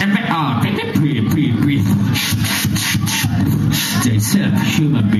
and back. Breathe, breathe, breathe. They said human beings.